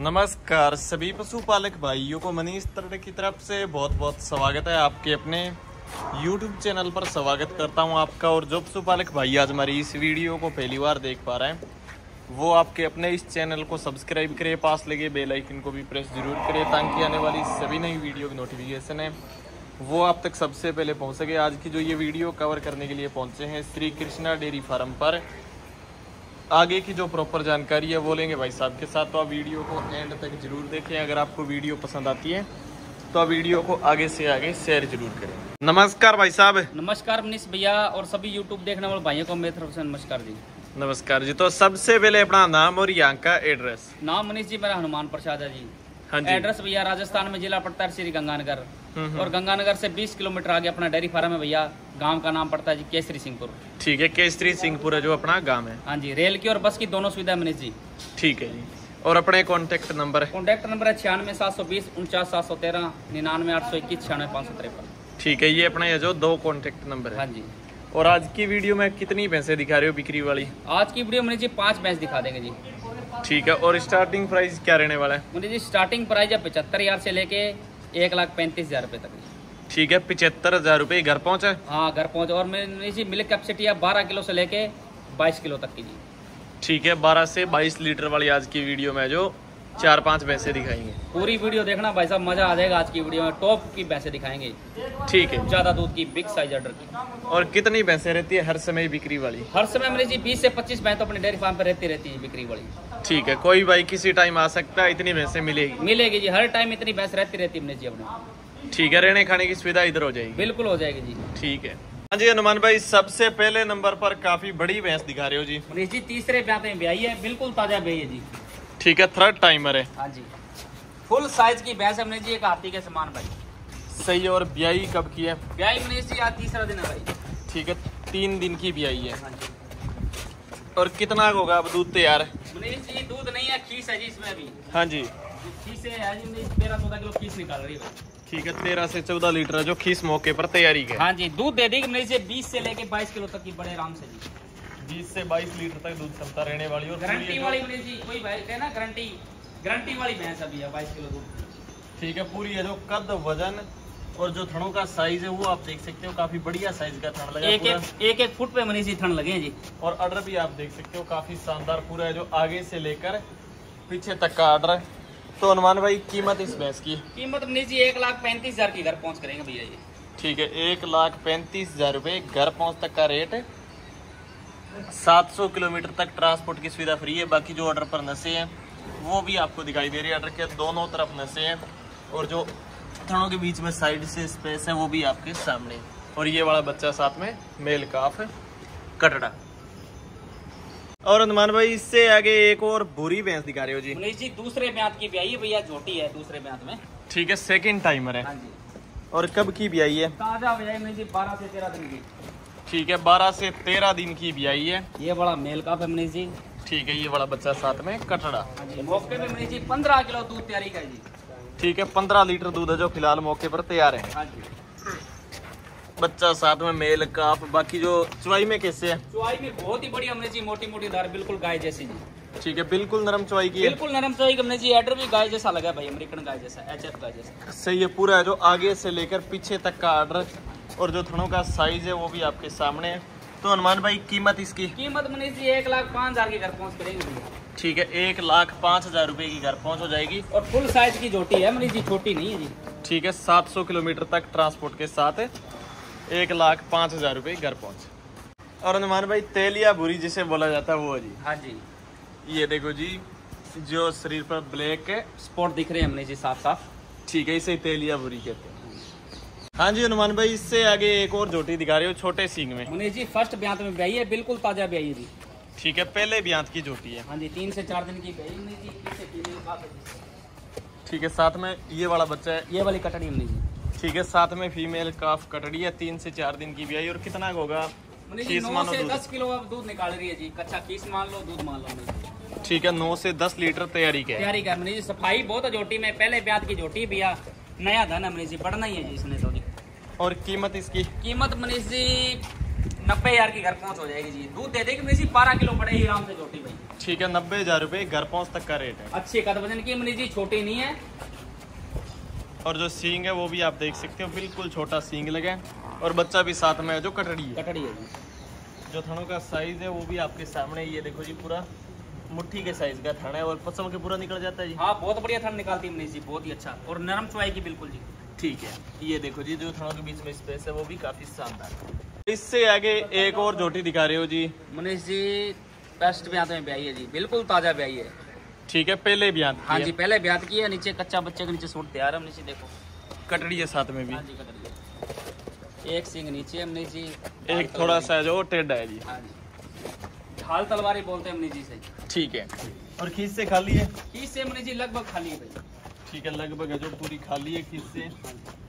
नमस्कार, सभी पशुपालक भाइयों को मनीष तरड़ की तरफ़ से बहुत बहुत स्वागत है आपके अपने YouTube चैनल पर। स्वागत करता हूँ आपका और जो पशुपालक भाई आज हमारी इस वीडियो को पहली बार देख पा रहे हैं, वो आपके अपने इस चैनल को सब्सक्राइब करें, पास लगे बेल आइकन को भी प्रेस ज़रूर करें ताकि आने वाली सभी नई वीडियो की नोटिफिकेशन है। वो आप तक सबसे पहले पहुँच सके। आज की जो ये वीडियो कवर करने के लिए पहुँचे हैं श्री कृष्णा डेयरी फार्म पर। आगे की जो प्रॉपर जानकारी है वो लेंगे भाई साहब के साथ। तो आप वीडियो को एंड तक ज़रूर देखें। अगर आपको वीडियो पसंद आती है तो आप वीडियो को आगे से आगे शेयर ज़रूर करें। नमस्कार भाई साहब। नमस्कार मनीष भैया और सभी यूट्यूब देखने वाले भाइयों को मेरी तरफ़ से नमस्कार जी। नमस्कार जी। तो सबसे पहले अपना नाम और यहाँ का एड्रेस नाम मनीष जी मेरा हनुमान प्रसाद है जी। हाँ एड्रेस भैया राजस्थान में जिला पड़ता है श्री गंगानगर। हम्म, और गंगानगर से 20 किलोमीटर आगे अपना डेयरी फार्म है भैया। गाँव का नाम पड़ता है जी केसरी सिंहपुर। ठीक है केसरी सिंहपुर है जो अपना गाँव है। हाँ जी रेल की और बस की दोनों सुविधा है मनीष जी। ठीक है जी। और अपने कॉन्टेक्ट नंबर है? कॉन्टैक्ट नंबर है छियानवे सात सौ बीस उनचास सात सौ तेरह निन्यानवे आठ सौ इक्कीस छियानवे पाँच सौ तिरपन। ठीक है ये अपना ये जो दो कॉन्टेक्ट नंबर है हाँ। है जी। और आज की वीडियो में कितनी भैंसे दिखा रहे हो बिक्री वाली? आज की वीडियो मनीष जी पाँच भैंस दिखा देंगे जी। ठीक है और स्टार्टिंग प्राइस क्या रहने वाला है? मनीष जी स्टार्टिंग प्राइस है पचहत्तर हज़ार से लेके एक लाख पैंतीस हज़ार रुपये तक ठीक है पिछहत्तर हज़ार रुपये घर पहुँचा हाँ? घर पहुँच और मनीष जी मिल्क कैपेसिटी है बारह किलो से लेके बाईस किलो तक की जी। ठीक है 12 से 22 लीटर वाली आज की वीडियो में जो चार पाँच भैंसे दिखाएँगे। पूरी वीडियो देखना भाई साहब मज़ा आ जाएगा आज की वीडियो में। टॉप की भैंसे दिखाएँगे। ठीक है। ज़्यादा दूध की बिग साइज़ ऑर्डर की। और कितनी भैंसे रहती है हर समय बिक्री वाली? हर समय मनीष जी बीस से पच्चीस भैंस तो अपने डेयरी फार्म पे रहती रहती है बिक्री वाली। ठीक है कोई भाई किसी टाइम आ सकता है इतनी भैंसे मिलेगी। मिलेगी जी हर टाइम इतनी भैंस रहती रहती है जी अपने। ठीक है रहने खाने की सुविधा इधर हो जाएगी। बिल्कुल हो जाएगी जी। ठीक है। हाँ जी हनुमान भाई सबसे पहले नंबर पर काफ़ी बड़ी भैंस दिखा रहे हो जी। मनीष जी तीसरे ब्याह में ब्याही है बिल्कुल ताज़ा ब्याही है जी। ठीक है थर्ड टाइमर है। हाँ जी। फुल साइज़ की भैंस है मनीष जी एक हाथी के समान भाई सही और ब्याई कब की है? ब्याही मनीष जी आज तीसरा दिन है भाई। ठीक है तीन दिन की ब्याई है। हाँ जी। और कितना होगा अब दूध तैयार? मनीष जी दूध नहीं है खीस है जी इसमें अभी। हाँ जी। खीस है है जी तेरह चौदह किलो खीस निकाल रही है ठीक है तेरह से चौदह लीटर है जो खीस मौके पर तैयारी के हाँ जी दूध दे देगी मनीष जी बीस से लेके बाईस किलो तक की बड़े आराम से। जी बीस से बाईस लीटर तक दूध क्षमता रहने वाली और गारंटी वाली मनीष जी कोई भाई है ना गारंटी गारंटी वाली भैंस अभी है बाईस किलो दूध। ठीक है पूरी है जो कद वज़न और जो थनों का साइज़ है वो आप देख सकते हो काफ़ी बढ़िया साइज़ का थन लगा एक पूरा। एक एक एक फुट पे मनीष जी थन लगे हैं जी। और ऑर्डर भी आप देख सकते हो काफ़ी शानदार पूरा है जो आगे से लेकर पीछे तक का ऑर्डर है। तो हनुमान भाई कीमत इस भैंस की? कीमत मनीष जी एक लाख पैंतीस हज़ार की घर पहुँच करेंगे भैया जी। ठीक है एक लाख पैंतीस हज़ार रुपये घर पहुँच तक का रेट है। सात सौ किलोमीटर तक ट्रांसपोर्ट की सुविधा फ्री है बाकी जो ऑर्डर पर नशे हैं वो भी आपको दिखाई दे रही है। ऑर्डर के दोनों तरफ़ नशे हैं और जो थनों के बीच में साइड से स्पेस है वो भी आपके सामने और ये वाला बच्चा साथ में मेल काफ कटड़ा। और हनुमान भाई इससे आगे एक और बुरी भैंस दिखा रहे हो जी। मनीष जी दूसरे ब्यात की ब्याई है भैया झोटी है दूसरे ब्यात में। ठीक है सेकंड टाइमर है। हाँ जी। और कब की ब्याई है? ताज़ा मनीष जी बारह से तेरह दिन की। ठीक है बारह से तेरह दिन की ब्याई है। ये बड़ा मेल का है मनीष जी। ठीक है ये वाला बच्चा साथ में कटड़ा। हाँ मौके पे जी पंद्रह किलो दूध तैयारी का जी ठीक है पंद्रह लीटर दूध है जो फ़िलहाल मौके पर तैयार है। हाँ बच्चा साथ में मेल काफ बाकी जो चुवाई में कैसे है? चुवाई में बहुत ही बढ़िया मनीष जी मोटी मोटी दार बिल्कुल गाय जैसी जी। ठीक है बिल्कुल नरम चुवाई की बिल्कुल नरम चुवाई का मनीष जी एडर भी गाय जैसा लगा भाई अमेरिकन गाय जैसा एच गाय जैसा। सही है पूरा है जो आगे से लेकर पीछे तक का ऑर्डर और जो थनों का साइज़ है वो भी आपके सामने है। तो हनुमान भाई कीमत इसकी? कीमत मनीष जी एक लाख पाँच हज़ार की घर पहुँच करेंगे। ठीक है एक लाख पाँच हज़ार रुपये की घर पहुँच हो जाएगी। और फुल साइज़ की झोटी है मनीष जी छोटी नहीं है जी। ठीक है सात सौ किलोमीटर तक ट्रांसपोर्ट के साथ एक लाख पाँच हज़ार रुपये घर पहुँच। और हनुमान भाई तेलिया भूरी जिसे बोला जाता है वो जी। हाँ जी। ये देखो जी जो शरीर पर ब्लैक है। स्पॉट दिख रहे हैं हमने जी साफ़ साफ़ ठीक है इसे तेलिया बुरी कहते हैं। हाँ जी हनुमान भाई इससे आगे एक और जोटी दिखा रहे हो छोटे सींग में। मनीष जी फ़र्स्ट ब्यात में ब्याही है बिल्कुल ताज़ा ब्याई है जी। ठीक है पहले ब्यांत की जोटी है। हाँ जी तीन से चार दिन की जी। ठीक है साथ में ये वाला बच्चा है। ये वाली कटनी है जी। ठीक है साथ में फीमेल काफ कटड़ी है तीन से चार दिन की ब्याई और कितना होगा? दस किलो अब दूध निकाल रही है जी कच्चा खीस मान लो दूध मान लो ठीक है नौ से दस लीटर तैयारी के तैयारी मनीष सफ़ाई बहुत है झोटी में पहले ब्यात की झोटी भैया नया धन है मनीष जी बढ़ना ही है जी इसने तो और कीमत इसकी? कीमत मनीष जी नब्बे हज़ार की घर पहुँच हो जाएगी जी। दूध दे देगी मनीष जी बारह किलो पड़ेगी आराम से छोटी भाई। ठीक है नब्बे हज़ार रुपये घर पहुँच तक का रेट है। अच्छी कद वज़न की मनीष जी छोटी नहीं है। और जो सींग है वो भी आप देख सकते हो बिल्कुल छोटा सींग लगे और बच्चा भी साथ में है जो कटड़ी है। कटड़ी है जो। थनों का साइज़ है वो भी आपके सामने ये देखो जी पूरा मुट्ठी के साइज़ का थन है और पसम के पूरा निकल जाता है जी। हाँ बहुत बढ़िया थन निकालती है मनीष जी बहुत ही अच्छा। और नरम चुवाई की बिल्कुल जी। ठीक है। ये देखो जी जो थनों के बीच में स्पेस है वो भी काफ़ी शानदार है। इससे आगे एक और जोटी दिखा रहे हो जी। मनीष जी बेस्ट ब्याह में ब्याही है जी। बिल्कुल ताज़ा ब्याही है ठीक है पहले भी आती हाँ जी पहले ब्याह की है नीचे कच्चा बच्चे के नीचे सूट तैयार है मनीष देखो। कटड़ी है साथ में भी। हाँ जी कटड़ी एक सिंग नीचे है मनीष जी। एक थोड़ा सा जो टेढ़ा है जी। हाँ जी। तलवारी बोलते हैं मनीष जी से। ठीक है। और खींच से खाली है? इससे मनीष जी लगभग खाली है भाई। ठीक है लगभग है जो पूरी खाली है खींच से?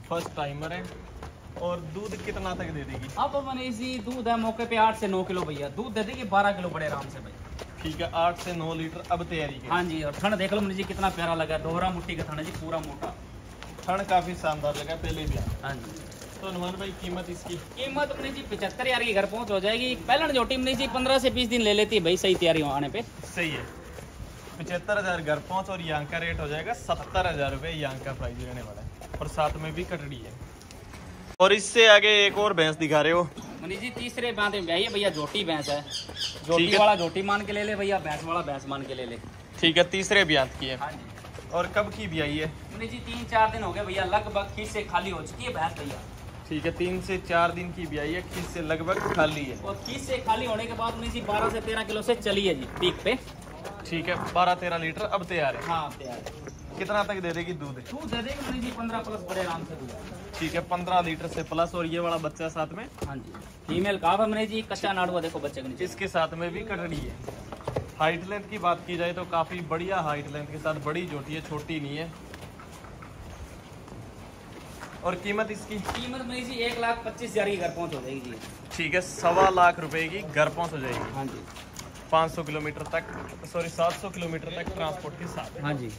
फ़र्स्ट टाइमर है। और दूध कितना तक दे देगी? अब मनीष जी दूध है मौके पे आठ से नौ किलो भैया। दूध दे देगी बारह किलो बड़े आराम से भाई। ठीक है आठ से नौ लीटर अब तैयारी के हाँ जी और ठंड देख लो मनीष जी कितना प्यारा लगा। दोहरा मुट्ठी का ठंड जी पूरा मोटा। ठंड काफ़ी शानदार लगा पहले भी। हाँ जी। तो अनुमान भाई कीमत इसकी? कीमत मनीष जी पचहत्तर हज़ार की घर पहुँच हो जाएगी। पहले जोटी मनीष जी पंद्रह से बीस दिन ले लेती है भाई सही तैयारी आने पे। सही है। पचहत्तर हज़ार घर पहुँच और यहाँ का रेट हो जाएगा सत्तर हज़ार रुपये यहाँ का प्राइस रहने वाला है। और साथ में भी कटड़ी है। और इससे आगे एक और भैंस दिखा रहे हो। मनीष जी तीसरे बाँध में है भैया जोटी भैंस है। जोटी वाला जोटी मान के ले ले भैया भैंस वाला भैंस मान के ले ले। ठीक है तीसरे आंत की है। हाँ जी। और कब की भी आई है? मनीष जी तीन चार दिन हो गए भैया लगभग खींच से खाली हो चुकी है भैंस भैया। ठीक है तीन से चार दिन की भी आई है खीस से लगभग खाली है। और खींच से खाली होने के बाद मनीष जी बारह से तेरह किलो से चली है जी पीक पे। ठीक है बारह तेरह लीटर अब तैयार है। हाँ तैयार है। कितना तक दे देगी दूध? दूध दे देगी जी पंद्रह प्लस बड़े आराम से दूध। ठीक है पंद्रह लीटर से प्लस और ये वाला बच्चा साथ में? हाँ जी। फीमेल काफ है मनीष जी कच्चा नाड़ुआ देखो बच्चे के नीचे। इसके साथ में भी कटड़ी है। हाइट लेंथ की बात की जाए तो काफ़ी बढ़िया हाइट लेंथ के साथ बड़ी जोटी है छोटी नहीं है। और कीमत इसकी? कीमत मनीष जी एक लाख पच्चीस हज़ार की घर पहुँच हो जाएगी जी। ठीक है सवा लाख रुपए की घर पहुँच हो जाएगी। हाँ जी। 500 किलोमीटर तक सॉरी 700 किलोमीटर तक ट्रांसपोर्ट के साथ हाँ जी।